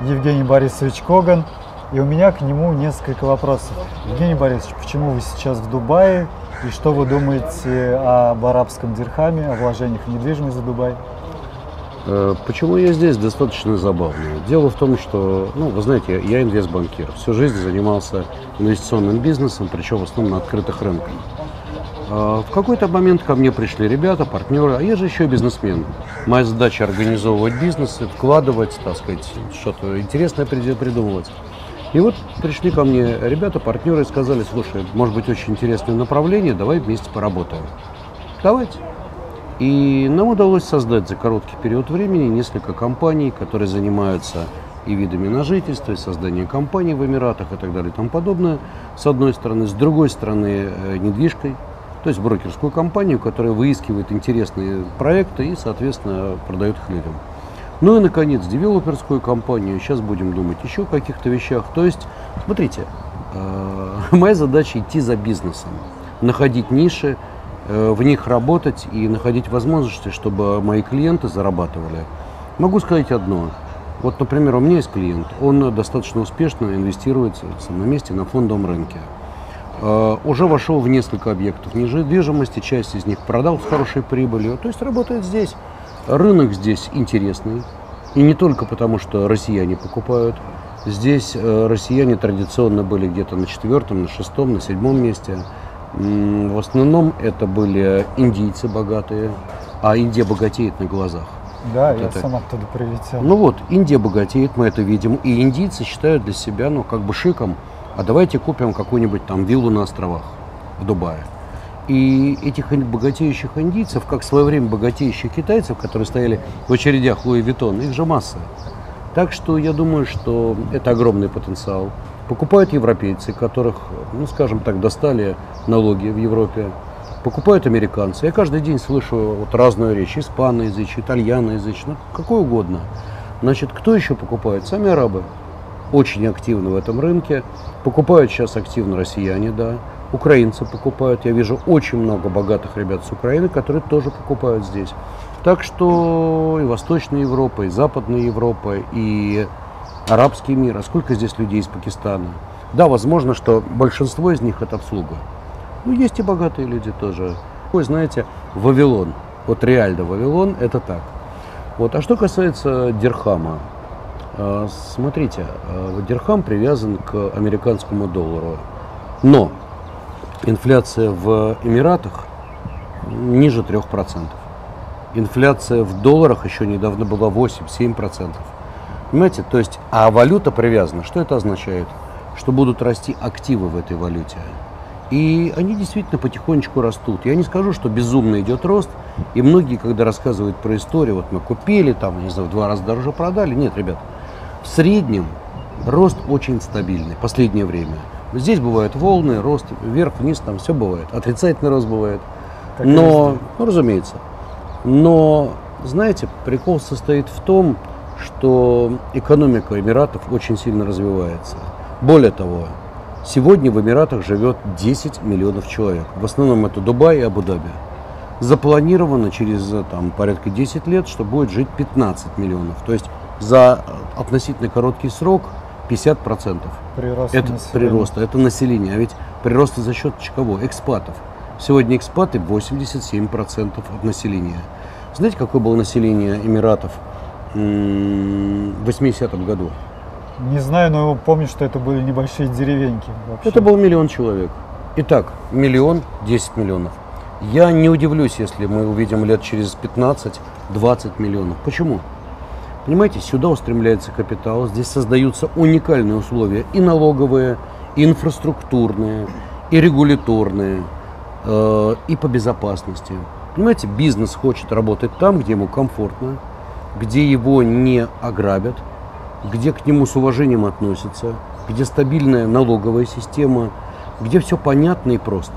Евгений Борисович Коган. И у меня к нему несколько вопросов. Евгений Борисович, почему вы сейчас в Дубае? И что вы думаете об арабском дирхаме, о вложениях в недвижимость в Дубай? Э, почему я здесь? Достаточно забавно. Дело в том, что, ну, вы знаете, я инвестбанкир. Всю жизнь занимался инвестиционным бизнесом, причем в основном на открытых рынках. А, в какой-то момент ко мне пришли ребята, партнеры, а я же еще бизнесмен. Моя задача организовывать бизнес, вкладывать, так сказать, что-то интересное придумывать. И вот пришли ко мне ребята, партнеры, и сказали, слушай, может быть очень интересное направление, давай вместе поработаем. Давайте. И нам удалось создать за короткий период времени несколько компаний, которые занимаются и видами на жительство, и созданием компаний в Эмиратах и так далее и тому подобное, с одной стороны. С другой стороны, э, недвижкой, то есть брокерскую компанию, которая выискивает интересные проекты и, соответственно, продает их людям. Ну и, наконец, девелоперскую компанию. Сейчас будем думать еще о каких-то вещах. То есть, смотрите, э, моя задача идти за бизнесом, находить ниши, Э, в них работать и находить возможности, чтобы мои клиенты зарабатывали. Могу сказать одно. Вот, например, у меня есть клиент, он достаточно успешно инвестирует на месте на фондовом рынке. Э, уже вошел в несколько объектов недвижимости, часть из них продал с хорошей прибылью, то есть работает здесь. Рынок здесь интересный, и не только потому, что россияне покупают. Здесь э, россияне традиционно были где-то на четвертом, на шестом, на седьмом месте. В основном это были индийцы богатые, а Индия богатеет на глазах. Да, вот я это. сам оттуда прилетел. Ну вот, Индия богатеет, мы это видим. И индийцы считают для себя, ну, как бы шиком, а давайте купим какую-нибудь там виллу на островах в Дубае. И этих богатеющих индийцев, как в свое время богатеющих китайцев, которые стояли в очередях Луи Виттон, их же масса. Так что я думаю, что это огромный потенциал. Покупают европейцы, которых, ну скажем так, достали налоги в Европе. Покупают американцы. Я каждый день слышу вот разную речь. Испаноязычие, итальяноязычие, ну, какой угодно. Значит, кто еще покупает? Сами арабы. Очень активны в этом рынке. Покупают сейчас активно россияне, да. Украинцы покупают. Я вижу очень много богатых ребят с Украины, которые тоже покупают здесь. Так что и Восточная Европа, и Западная Европа, и арабский мир, а сколько здесь людей из Пакистана. Да, возможно, что большинство из них это обслуга. Ну, есть и богатые люди тоже. Вы знаете, Вавилон, вот реально Вавилон, это так. Вот. А что касается Дирхама, смотрите, а, Дирхам привязан к американскому доллару. Но инфляция в Эмиратах ниже 3%. Инфляция в долларах еще недавно была 8-7%. Понимаете, то есть, а валюта привязана. Что это означает? Что будут расти активы в этой валюте. И они действительно потихонечку растут. Я не скажу, что безумно идет рост. И многие, когда рассказывают про историю, вот мы купили, там, не знаю, в два раза дороже продали. Нет, ребят, в среднем рост очень стабильный последнее время. Здесь бывают волны, рост вверх-вниз, там все бывает. Отрицательный рост бывает. Так Но, ну, разумеется. Но, знаете, прикол состоит в том, что экономика Эмиратов очень сильно развивается. Более того, сегодня в Эмиратах живет 10 миллионов человек. В основном это Дубай и Абу-Даби. Запланировано через там, порядка 10 лет, что будет жить 15 миллионов. То есть за относительно короткий срок 50%. Прирост это населения. прироста, это население. А ведь прирост за счет кого? Экспатов. Сегодня экспаты 87% от населения. Знаете, какое было население Эмиратов в 80-м году. Не знаю, но помню, что это были небольшие деревеньки. Вообще. Это был миллион человек. Итак, миллион, 10 миллионов. Я не удивлюсь, если мы увидим лет через 15-20 миллионов. Почему? Понимаете, сюда устремляется капитал, здесь создаются уникальные условия и налоговые, и инфраструктурные, и регуляторные, э, и по безопасности. Понимаете, бизнес хочет работать там, где ему комфортно, где его не ограбят, где к нему с уважением относятся, где стабильная налоговая система, где все понятно и просто.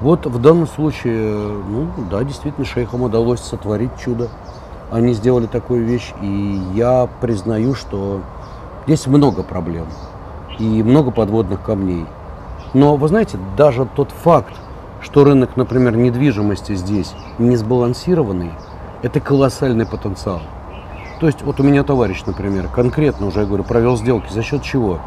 Вот в данном случае, ну да, действительно, шейхам удалось сотворить чудо. Они сделали такую вещь, и я признаю, что здесь много проблем и много подводных камней. Но вы знаете, даже тот факт, что рынок, например, недвижимости здесь не сбалансированный, это колоссальный потенциал. То есть вот у меня товарищ, например, конкретно уже, я говорю, провел сделки. За счет чего?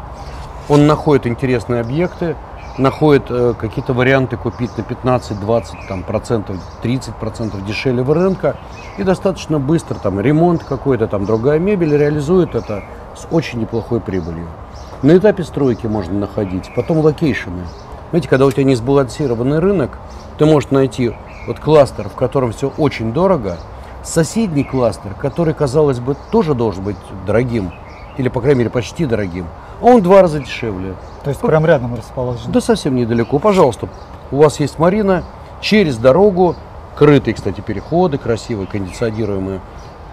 Он находит интересные объекты, находит э, какие-то варианты купить на 15, 20, там, процентов, 30 процентов дешевле рынка и достаточно быстро там ремонт какой-то, там другая мебель реализует это с очень неплохой прибылью. На этапе стройки можно находить, потом location ы. Знаете, когда у тебя не сбалансированный рынок, ты можешь найти вот кластер, в котором все очень дорого, соседний кластер, который, казалось бы, тоже должен быть дорогим, или, по крайней мере, почти дорогим, а он в два раза дешевле. То есть прям рядом расположен? Да совсем недалеко. Пожалуйста, у вас есть марина, через дорогу, крытые, кстати, переходы, красивые, кондиционируемые.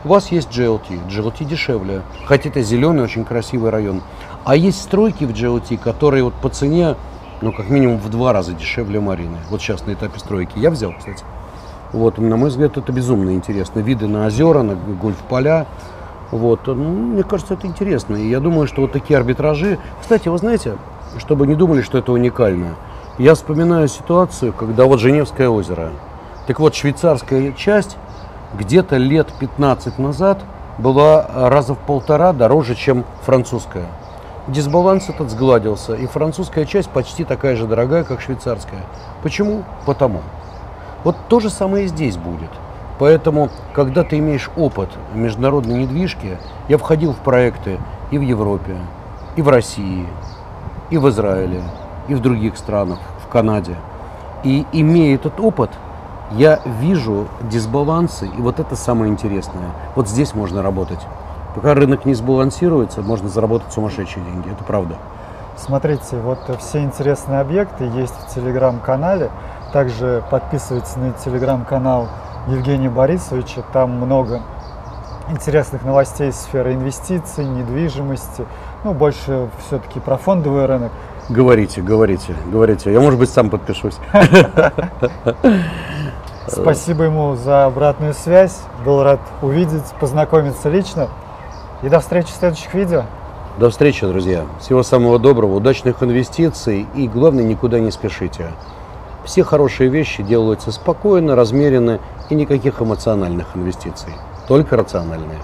У вас есть GLT. GLT дешевле. Хотя это зеленый, очень красивый район. А есть стройки в GLT, которые вот по цене, ну, как минимум в два раза дешевле Марины. Вот сейчас на этапе стройки. Я взял, кстати. Вот, на мой взгляд, это безумно интересно. Виды на озера, на гольф-поля. Вот, ну, мне кажется, это интересно. И я думаю, что вот такие арбитражи... Кстати, вы знаете, чтобы не думали, что это уникально. Я вспоминаю ситуацию, когда вот Женевское озеро. Так вот, швейцарская часть где-то лет 15 назад была раза в полтора дороже, чем французская. Дисбаланс этот сгладился, и французская часть почти такая же дорогая, как швейцарская. Почему? Потому. Вот то же самое и здесь будет. Поэтому, когда ты имеешь опыт международной недвижки, я входил в проекты и в Европе, и в России, и в Израиле, и в других странах, в Канаде. И имея этот опыт, я вижу дисбалансы, и вот это самое интересное. Вот здесь можно работать. Пока рынок не сбалансируется, можно заработать сумасшедшие деньги. Это правда. Смотрите, вот все интересные объекты есть в телеграм-канале. Также подписывайтесь на телеграм-канал Евгения Борисовича. Там много интересных новостей из сферы инвестиций, недвижимости. Ну, больше все-таки про фондовый рынок. Говорите, говорите, говорите. Я, может быть, сам подпишусь. Спасибо ему за обратную связь. Был рад увидеть, познакомиться лично. И до встречи в следующих видео. До встречи, друзья. Всего самого доброго, удачных инвестиций и, главное, никуда не спешите. Все хорошие вещи делаются спокойно, размеренно и никаких эмоциональных инвестиций, только рациональные.